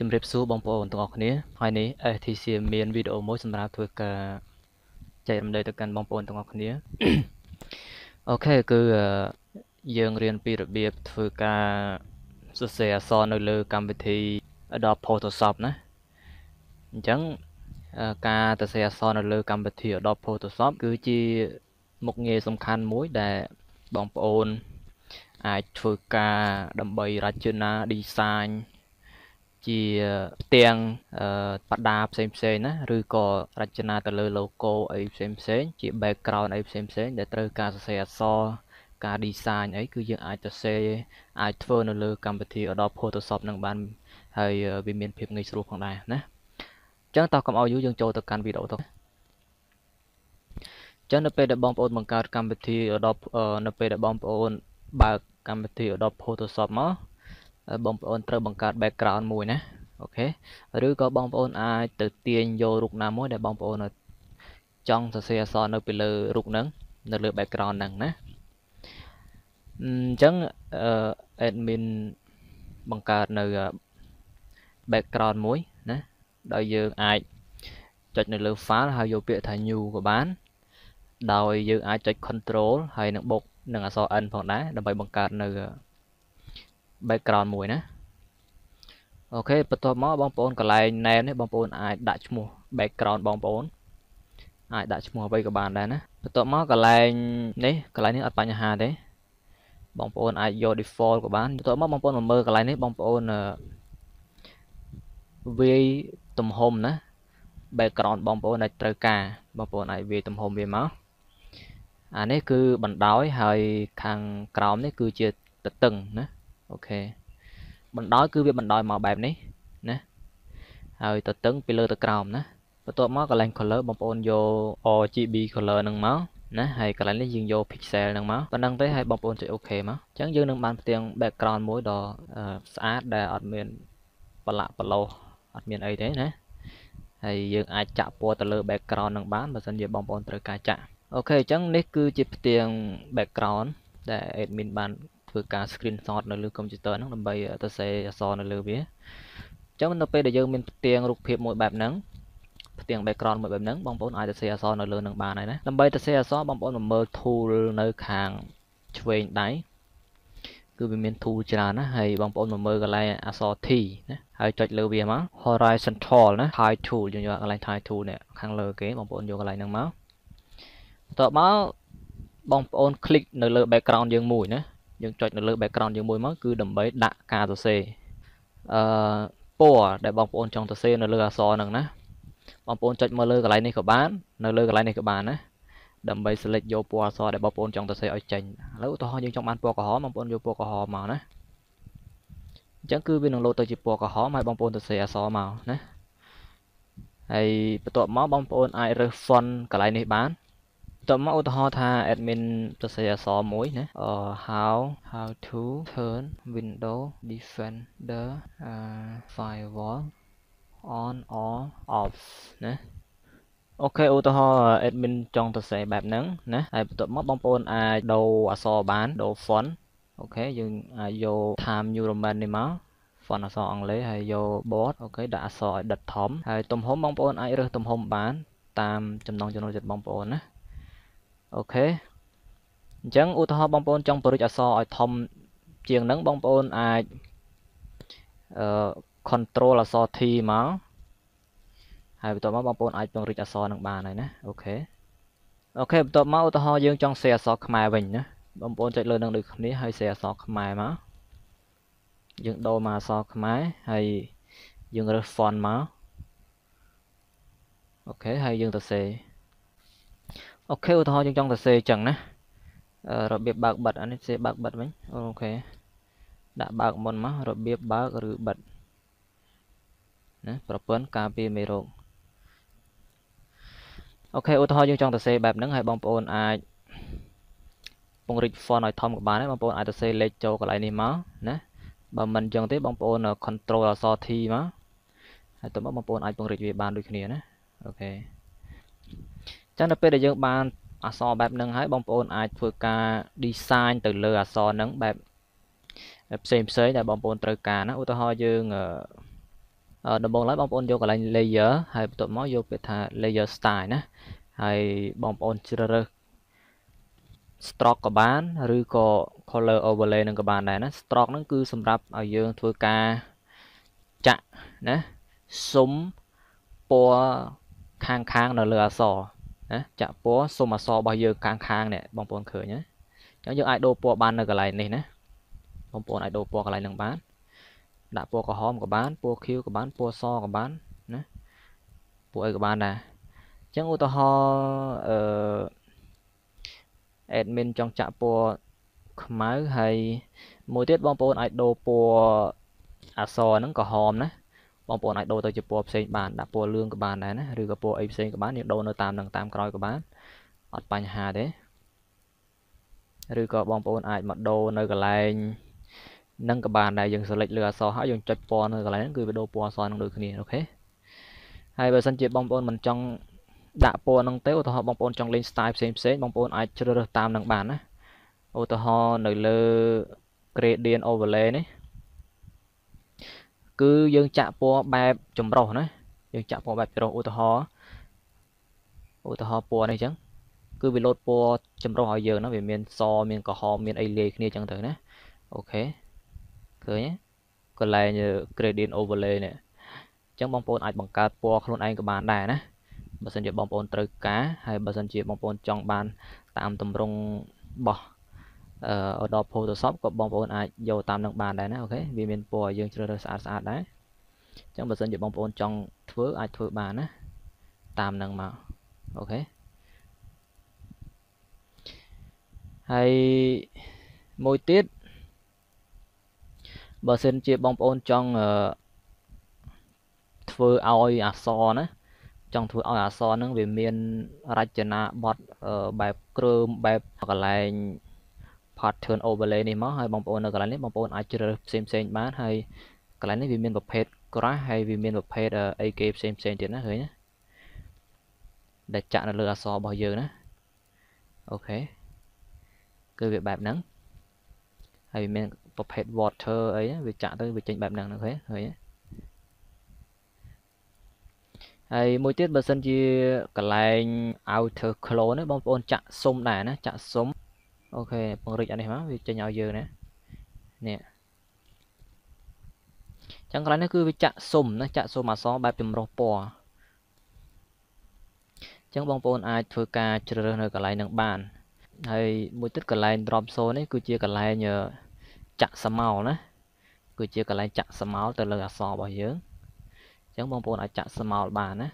ជំរាបសួរបងប្អូនទាំងអស់គ្នាហើយនេះ STC មានវីដេអូមួយសម្រាប់ធ្វើការចែករំលែកទៅកាន់បងប្អូនទាំងអស់គ្នាអូខេគឺយើងរៀនពីរបៀបធ្វើការសរសេរអក្សរនៅលើកម្មវិធី Adobe Photoshop ណាអញ្ចឹងការសរសេរអក្សរនៅលើកម្មវិធី Adobe Photoshop គឺជាមុខងារសំខាន់មួយដែលបងប្អូនអាចធ្វើការដើម្បីរចនា design ជាផ្ទាំងបដាផ្សេងផ្សេងណាឬក៏រចនាទៅលើ logo អីផ្សេងផ្សេងជា background អីផ្សេងផ្សេងដែលត្រូវការសរសេរអក្សរការ design អីគឺយើងអាចសរសេរអាចធ្វើនៅលើកម្មវិធី Adobe Photoshop នឹងបានហើយវាមានភាពងាយស្រួលផងដែរណាអញ្ចឹងតោះកុំឲ្យយូរយើងចូលទៅកាន់វីដេអូទៅចឹងនៅពេលដែលបងប្អូនបង្កើតកម្មវិធី Adobe នៅពេលដែលបងប្អូនបើកកម្មវិធី Adobe Photoshop មក បងប្អូនត្រូវបង្កើត background មួយណាអូខេឬក៏បងប្អូនអាចទៅទាញយករូបណាមួយដែលបងប្អូនចង់សរសេរអក្សរនៅពីលើរូបហ្នឹងនៅលើ background ហ្នឹងណាអញ្ចឹង admin បង្កើតនៅ background មួយណាដោយយើងអាចចុចនៅលើ file ហើយយកពាក្យថា new ក៏បាន ដោយយើងអាចចុច control ហើយនឹងបុកនឹងអក្សរ n ផងដែរដើម្បីបង្កើតនៅ background មួយណាអូខេបន្ទាប់មកបងប្អូនកន្លែង name នេះបងប្អូនអាចដាក់ឈ្មោះ background បងប្អូនអាចដាក់ឈ្មោះអ្វីក៏បានដែរណាបន្ទាប់មកកន្លែងនេះកន្លែងនេះអត់បញ្ហាទេបងប្អូនអាចយក default ក៏បានបន្ទាប់មកបងប្អូនមកមើលកន្លែងនេះបងប្អូនវាយទំហំណា background បងប្អូនដែលត្រូវការបងប្អូនអាចវាយទំហំវាមកអានេះគឺបណ្ដោយហើយខាងក្រោមនេះគឺជាតតឹងណា អូខេបណ្ដោយគឺវាបណ្ដោយមកបែបនេះណាហើយតតឹងពីលើទៅក្រោមណាបន្ទាប់មកកន្លែង color បងប្អូនយក RGB color ហ្នឹងមកណាហើយកន្លែងនេះយើងយក pixel ហ្នឹងមកប៉ុណ្ណឹងទេហើយបងប្អូនចុច OK មកអញ្ចឹងយើងនឹងបានផ្ទាំង background មួយដ៏ស្អាតដែលអត់មានប្រឡាក់ប្រឡោសអត់មានអីទេណាហើយយើងអាចចាក់ពណ៌ទៅលើ background នឹងបានបើសិនជាបងប្អូនត្រូវការចាក់អូខេអញ្ចឹងនេះគឺជាផ្ទាំង background ដែល admin បាន ធ្វើការ screen shot នៅលើកុំព្យូទ័រហ្នឹងដើម្បីទៅសេអក្សរនៅលើវាអញ្ចឹងនៅពេលដែលយើងមានផ្ទាំងរូបភាពមួយបែបហ្នឹងផ្ទាំង background មួយបែបហ្នឹងបងប្អូនអាចទៅសេអក្សរនៅលើនឹងបានហើយណាដើម្បីទៅសេអក្សរបងប្អូនមកមើល tool នៅខាងឆ្វេងដៃគឺវាមាន tool ច្រើនណាហើយបងប្អូនមកមើលកន្លែងអក្សរ T ណាហើយចុចលើវាមក horizontal ណា high tool យើងយកកន្លែង high tool នេះខាងលើគេបងប្អូនយកកន្លែងហ្នឹងមកបន្ទាប់មកបងប្អូន click នៅលើ background យើងមួយណា យើងចុចនៅលើ background យើងមួយមកគឺដើម្បីដាក់ការសរសេរអឺពណ៌ដែលបងប្អូនចង់សរសេរនៅលើអក្សរហ្នឹងណាបងប្អូនចុចមកលើកន្លែងនេះក៏បាននៅលើកន្លែងនេះក៏បានណាដើម្បី select យកពណ៌អក្សរដែលបងប្អូនចង់សរសេរឲ្យចេញឥឡូវឧទាហរណ៍យើងចង់បានពណ៌ក្រហមបងប្អូនយកពណ៌ក្រហមមកណាអញ្ចឹងគឺវានឹងលោតទៅជាពណ៌ក្រហមហើយបងប្អូនសរសេរអក្សរមកណាហើយបន្ទាប់មកបងប្អូនអាចរើស font កន្លែងនេះបាន តើមកឧទាហរណ៍ថា admin សរសេរអក្សរមួយណា how how to turn window defender uh, firewall on or off ណា OK ឧទាហរណ៍ admin ចង់សរសេរបែបហ្នឹងណាហើយបន្ទាប់មកបងប្អូនអាចដូរអក្សរបានដូរ font OK យើងអាចយក Times New Roman នេះមក font អក្សរអង់គ្លេសហើយយក bold OK ដាក់អក្សរឲ្យដិតធំហើយទំហំបងប្អូនអាចរើសទំហំបានតាមចំណង់ចំណូលចិត្តបងប្អូនណា OK អញ្ចឹងឧទាហរណ៍បងប្អូនចង់ពង្រីកអក្សរឲ្យធំជាងហ្នឹងបងប្អូនអាចអឺ control អក្សរ T មកហើយបន្ទាប់មកបងប្អូនអាចពង្រីកអក្សរនឹងបានហើយណា OK OK បន្ទាប់មកឧទាហរណ៍យើងចង់សេអក្សរខ្មែរវិញណាបងប្អូនចុចលើនឹងដូចគ្នាហើយសេអក្សរខ្មែរមកយើងដូរមកអក្សរខ្មែរហើយយើងរើស font មក OK ហើយយើងទៅសេ OK ឧទាហរណ៍យើងចង់សរសេរចឹងណារបៀបបើកបិទអានេះសេបើកបិទវិញOK ដាក់បើកមុនមករបៀបបើកឬបិទណាប្រព័ន្ធការពារមេរោគ OK ឧទាហរណ៍យើងចង់សរសេរបែបហ្នឹងហើយបងប្អូនអាចពង្រីក font ឲ្យធំក៏បានដែរបងប្អូនអាចសរសេរលេខចូលកន្លែងនេះមកណាបើមិនអញ្ចឹងទេបងប្អូន control អក្សរ T មកហើយទៅមកបងប្អូនអាចពង្រីកវាបានដូចគ្នាណា OK ចឹងដល់ពេលដែលយើងបានអក្សរបែបហ្នឹងហើយបងប្អូនអាចធ្វើការ design ទៅលើអក្សរហ្នឹងបែបផ្សេងផ្សេងដែលបងប្អូនត្រូវការណាឧទាហរណ៍យើងដំបូងឡើយបងប្អូនយកកន្លែង layer ហើយបន្ទាប់មកយកពាក្យថា layer style ណាហើយបងប្អូនជ្រើសរើស stroke ក៏បានឬក៏ color overlay នឹងក៏បានដែរណា stroke ហ្នឹងគឺសម្រាប់ឲ្យយើងធ្វើការចាក់ណាសុំពណ៌ខាងខាងនៅលើអក្សរ ណាចាក់ពណ៌សុំអក្សររបស់យើងខាងខាងនេះបងប្អូនឃើញណាអញ្ចឹងយើងអាចដូរពណ៌បាននៅកន្លែងនេះណាបងប្អូនអាចដូរពណ៌កន្លែងហ្នឹងបានដាក់ពណ៌ក្រហមក៏បានពណ៌ខៀវក៏បានពណ៌សក៏បានណាពណ៌អីក៏បានដែរអញ្ចឹងឧទាហរណ៍អឺ admin ចង់ចាក់ពណ៌ខ្មៅហើយមួយទៀតបងប្អូនអាចដូរពណ៌អក្សរហ្នឹងក្រហមណា បងប្អូនអាចដូរទៅជាពណ៌ផ្សេងបានដាក់ពណ៌លឿងក៏បានដែរណាឬក៏ពណ៌អីផ្សេងក៏បានយើងដូរនៅតាមនឹងតាមក្រោយក៏បានអត់បញ្ហាទេឬក៏បងប្អូនអាចមកដូរនៅកន្លែងនឹងក៏បានដែរយើង select លើអក្សរហើយយើងចុចពណ៌នៅកន្លែងហ្នឹងគឺវាដូរពណ៌អក្សរនឹងដូចគ្នាអូខេហើយបើសិនជាបងប្អូនមិនចង់ដាក់ពណ៌ហ្នឹងទៅឧទាហរណ៍បងប្អូនចង់លេង style ផ្សេងផ្សេងបងប្អូនអាចជ្រើសរើសតាមនឹងបានណាឧទាហរណ៍នៅលើ gradient overlay នេះ គឺយើងចាក់ពណ៌បែបចម្រុះណាយើងចាក់ពណ៌បែបចម្រុះឧទាហរណ៍ឧទាហរណ៍ពណ៌នេះអញ្ចឹងគឺវាលោតពណ៌ចម្រុះឲ្យយើងណាវាមានសមានក្រហមមានអីលាយគ្នាអញ្ចឹងទៅណាអូខេឃើញកន្លែង gradient overlay នេះអញ្ចឹងបងប្អូនអាចបង្កើតពណ៌ខ្លួនឯងក៏បានដែរណាបើសិនជាបងប្អូនត្រូវការហើយបើសិនជាបងប្អូនចង់បាន តាមតម្រង់របស់ អឺ Adobe Photoshop ក៏បងប្អូនអាចយកតាមនឹងបានដែរណាអូខេវាមានពណ៌យើងជ្រើសរើសស្អាតស្អាតដែរអញ្ចឹងបើសិនជាបងប្អូនចង់ធ្វើអាចធ្វើបានណាតាមនឹងមកអូខេហើយមួយទៀតបើសិនជាបងប្អូនចង់ធ្វើឲ្យអក្សរណាចង់ធ្វើឲ្យអក្សរហ្នឹងវាមានរចនាបថបែបគ្រើមបែបកន្លែង pattern overlay នេះមកហើយបងប្អូននៅកន្លែងនេះបងប្អូនអាចជ្រើសផ្សេងផ្សេងបានហើយកន្លែងនេះវាមានប្រភេទ crash ហើយវាមានប្រភេទអីគេផ្សេងផ្សេងទៀតណាឃើញណាដែលចាក់នៅលើអក្សររបស់យើងណាអូខេគឺវាបែបហ្នឹងហើយវាមានប្រភេទ water អីវាចាក់ទៅវាចេញបែបហ្នឹងហ្នឹងឃើញឃើញណាហើយមួយទៀតបើសិនជាកន្លែង outer clone នេះបងប្អូនចាក់សុំដែរណាចាក់សុំ អូខេពង្រីកអានេះមកវាចេញឲ្យយើងណានេះចឹងកន្លែងនេះគឺវាចាក់សុំណាចាក់សុំអក្សរបែបចម្រុះពណ៌ចឹងបងប្អូនអាចធ្វើការជ្រើសរើសនៅកន្លែងនឹងបានហើយមួយទៀតកន្លែង drop zone នេះគឺជាកន្លែងចាក់ស្មោលណាគឺជាកន្លែងចាក់ស្មោលទៅលើអក្សររបស់យើងអញ្ចឹងបងប្អូនអាចចាក់ស្មោលបានណា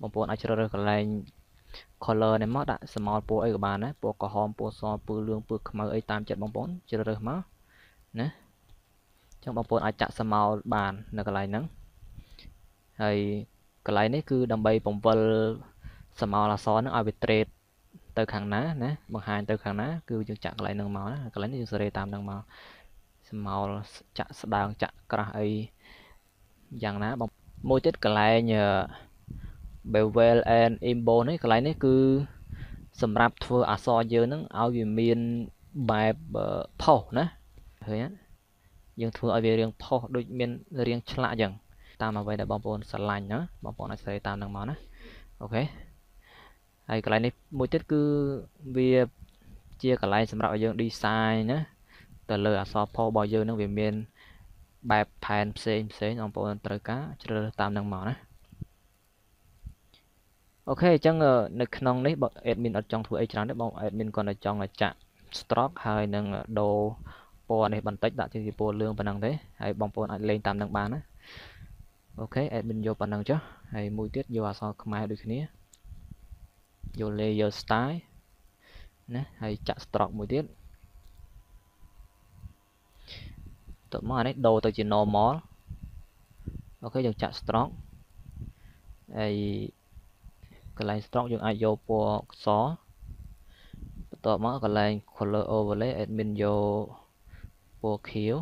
បងប្អូនអាចជ្រើសរើសកន្លែង color នេះមកដាក់ស្មោលពណ៌អីក៏បានដែរពណ៌ក្រហមពណ៌សពណ៌លឿងពណ៌ខ្មៅអីតាមចិត្តបងប្អូនជ្រើសរើសមកណាអញ្ចឹងបងប្អូនអាចចាក់ស្មោលបាននៅកន្លែងហ្នឹងហើយកន្លែងនេះគឺដើម្បីបង្វិលស្មោលអក្សរហ្នឹងឲ្យវា trade ទៅខាងណាណាបង្ហាញទៅខាងណាគឺយើងចាក់កន្លែងហ្នឹងមកណាកន្លែងនេះយើងសេរីតាមហ្នឹងមកស្មោលចាក់ស្ដើងចាក់ក្រាស់អីយ៉ាងណាបងមួយទៀតកន្លែង bevel and emboss នេះកន្លែងនេះគឺសម្រាប់ធ្វើអក្សរយើងហ្នឹងឲ្យវាមានបែបផុសណាឃើញយើងធ្វើឲ្យវារៀងផុសដូចមានរៀងឆ្លាក់អញ្ចឹងតាមអ្វីដែលបងប្អូនស្រឡាញ់ណាបងប្អូនអាចស្រីតាមនឹងមកណាអូខេហើយកន្លែងនេះមួយទៀតគឺវាជាកន្លែងសម្រាប់ឲ្យយើង design ណាទៅលើអក្សរផុសរបស់យើងនឹងវាមានបែបផែនផ្សេងផ្សេងបងប្អូនត្រូវការជ្រើសរើសតាមនឹងមកណា អូខេអញ្ចឹងនៅក្នុងនេះបើ admin អត់ចង់ធ្វើអីច្រើនទេបង admin គាត់តែចង់ចាក់ stroke ហើយនឹងដូរពណ៌នេះបន្តិចដាក់ជាពណ៌លឿងប៉ុណ្ណឹងទេហើយបងប្អូនអាចលេងតាមនឹងបានណាអូខេ admin យកប៉ុណ្ណឹងចុះហើយមួយទៀតយកអក្សរខ្មែរដូចគ្នាយក layer style ណាហើយចាក់ stroke មួយទៀតតមកអានេះដូរទៅជា normal អូខេយើងចាក់ stroke ហើយ កន្លែង stroke យើងអាចយកពណ៌សបន្ទាប់មកកន្លែង color overlay admin យកពណ៌ខៀវ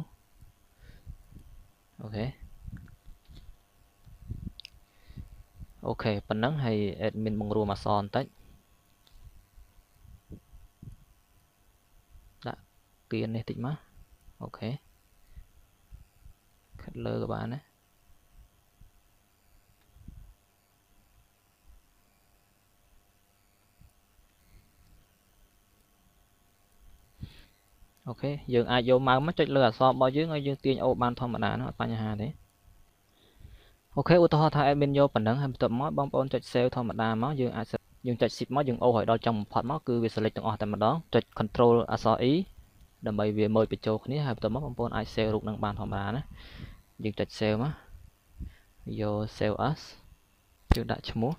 អូខេOK ប៉ុណ្ណឹងហើយ admin បង្រួមអក្សរបន្តិចដាក់កៀននេះតិចមក OK ខាងលើក៏បានដែ OK យើងអាចយក mouse មកចុចលើអក្សររបស់យើងឲ្យយើងទាញអូសបានធម្មតាណាអត់បញ្ហាទេអូខេឧទាហរណ៍ថា admin យកប៉ុណ្ណឹងហើយបន្ទាប់មកបងប្អូនចុច save ធម្មតាមកយើងអាចយើងចុច shift មកយើងអូសឲ្យដល់ចុងបំផុតមកគឺវា select ទាំងអស់តែម្ដងចុច control អក្សរ e ដើម្បីវាមើលបញ្ចូលគ្នាហើយបន្ទាប់មកបងប្អូនអាច save រូបនឹងបានធម្មតាណាយើងចុច save មកយក save as យើងដាក់ឈ្មោះ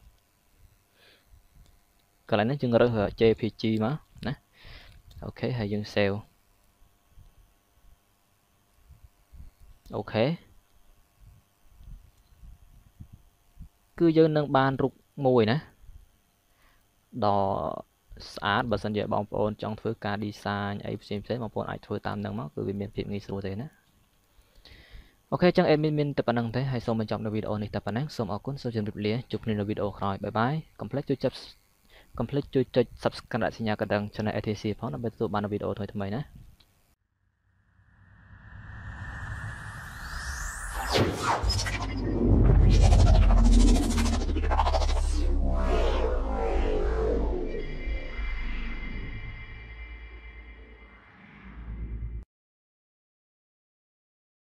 កន្លែងនេះយើងរើស JPG មកណាអូខេហើយយើង save OK គឺយើងនឹងបានរូបមួយណាដ៏ស្អាតបើសិនជាបងប្អូនចង់ធ្វើការ design អីផ្សេងផ្សេងបងប្អូនអាចធ្វើតាមនឹងមកគឺវាមានភាពងាយស្រួលទេណា OK ចឹង admin មានតែប៉ុណ្្នឹងទេហើយសូមបញ្ចប់នៅវីដេអូនេះតែប៉ុណ្ណឹងសូមអរគុណសូមជម្រាបលាជួបគ្នានៅវីដេអូក្រោយ bye bye កុំភ្លេចជួយចុចកុំភ្លេចជួយចុច subscribe សញ្ញាកណ្ដឹង channel ATC ផងដើម្បីទទួលបានវីដេអូថ្មីៗណា